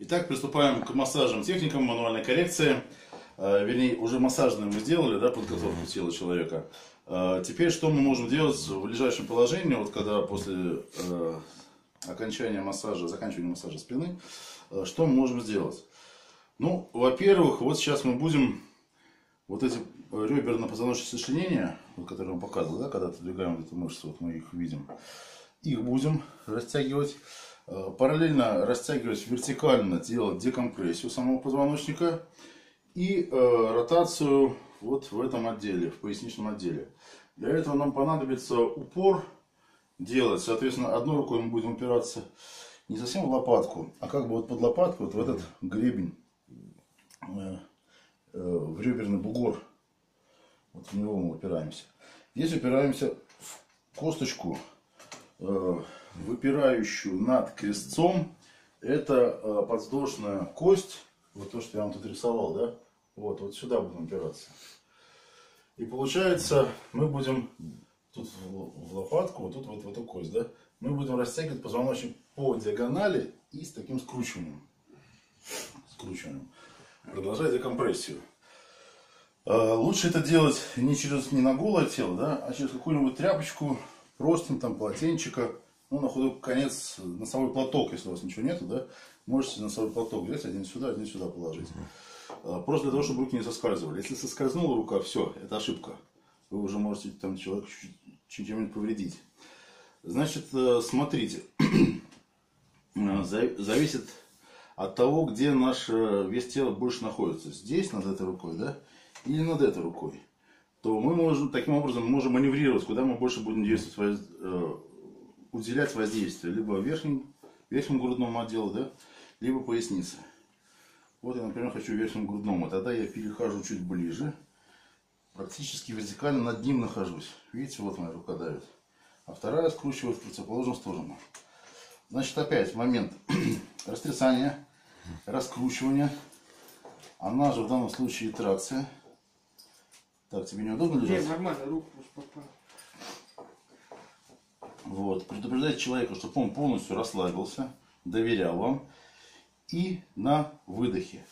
Итак, приступаем к массажным техникам мануальной коррекции. Э, Вернее, уже массажные мы сделали, да, подготовку тела человека. Э, Теперь что мы можем делать в лежащем положении, вот когда после э, окончания массажа, заканчивания массажа спины, что мы можем сделать? Ну, во-первых, вот сейчас мы будем вот эти реберно-позвоночные сочленения, вот, которые я вам показывал, да, когда отодвигаем эту мышцу, вот мы их видим, их будем растягивать. Э, Параллельно растягивать вертикально, делать декомпрессию самого позвоночника и э, ротацию вот в этом отделе, в поясничном отделе. Для этого нам понадобится упор делать. Соответственно, одной рукой мы будем упираться не совсем в лопатку, а как бы вот под лопатку, вот в этот гребень, э, в реберный бугор. Вот в него мы упираемся. Здесь упираемся в косточку, выпирающую над крестцом. Это э, подвздошная кость. Вот то, что я вам тут рисовал, да? Вот, вот сюда будем упираться. И получается, мы будем тут в, в лопатку, вот тут вот в эту кость, да? Мы будем растягивать позвоночник по диагонали и с таким скручиванием. Скручиванием. Продолжая декомпрессию. Э, Лучше это делать не через не на голое тело, да, а через какую-нибудь тряпочку, простынь, там, полотенчика, ну, на худой конец носовой платок, если у вас ничего нету, да, можете носовой платок взять, один сюда, один сюда положить. Э, Просто для того, чтобы руки не соскальзывали. Если соскользнула рука, все, это ошибка. Вы уже можете там чуть-чуть чем-нибудь повредить. Значит, э, смотрите, за- зависит от того, где наш вес тела больше находится. Здесь, над этой рукой, да, или над этой рукой. То мы можем, таким образом, можем маневрировать, куда мы больше будем действовать, э, уделять воздействие. Либо верхним, верхнему грудному отделу, да, либо пояснице. Вот я, например, хочу верхнему грудному. Тогда я перехожу чуть ближе. Практически вертикально над ним нахожусь. Видите, вот моя рука давит. А вторая скручивает в противоположную сторону. Значит, опять момент растрясания, раскручивания. Она же в данном случае тракция. Так, тебе неудобно Нет, лежать? нормально, руку успокоил. Вот. Предупреждать человека, чтобы он полностью расслабился, доверял вам. И на выдохе.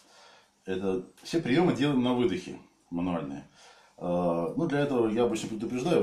Это все приемы делаем на выдохе мануальные. А, Ну, для этого я обычно предупреждаю.